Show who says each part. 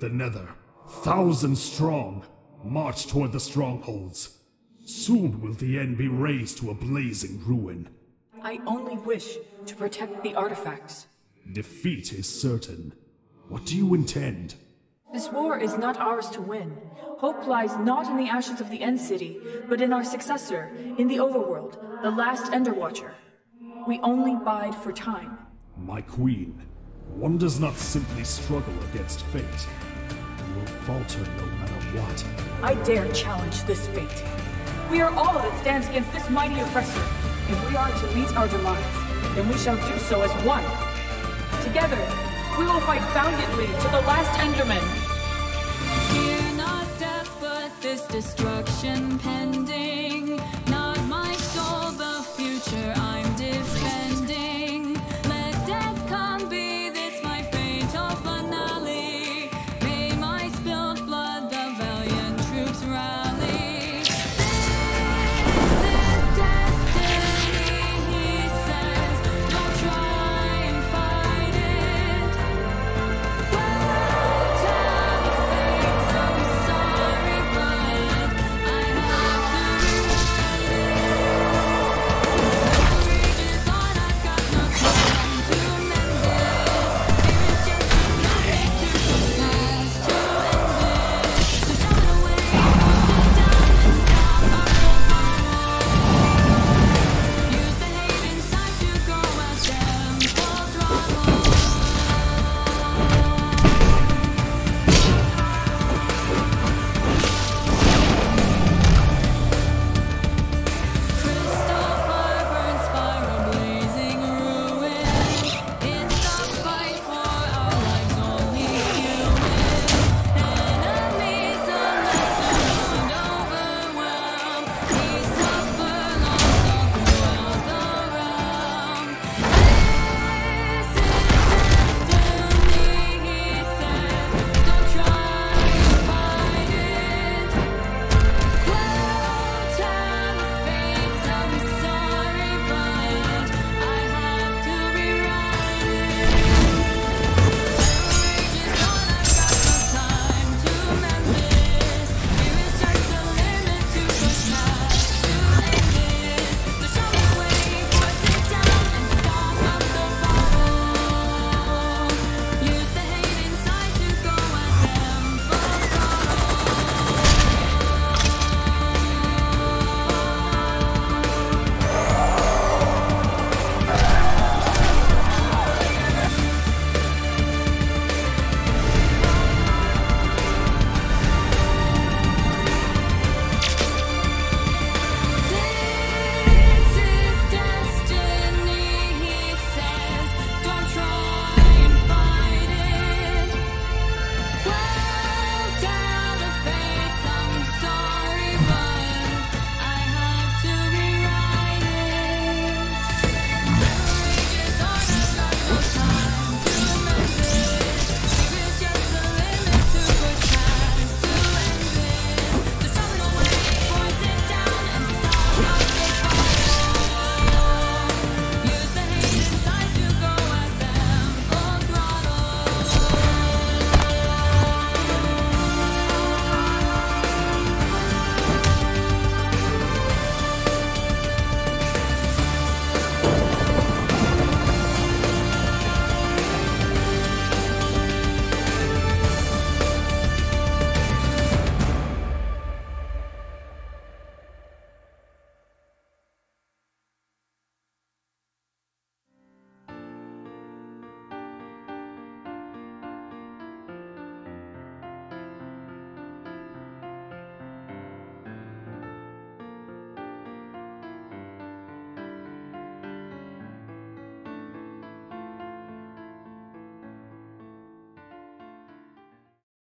Speaker 1: The Nether, thousand strong, march toward the strongholds. Soon will the end be razed to a blazing ruin.
Speaker 2: I only wish to protect the artifacts.
Speaker 1: Defeat is certain. What do you intend?
Speaker 2: This war is not ours to win. Hope lies not in the ashes of the End City, but in our successor, in the Overworld, the last Ender Watcher. We only bide for time.
Speaker 1: My queen, one does not simply struggle against fate. You will falter no matter what.
Speaker 2: I dare challenge this fate. We are all that stands against this mighty oppressor. If we are to meet our demise, then we shall do so as one. Together, we will fight valiantly to the last Enderman.
Speaker 3: Fear not death, but this destruction pending.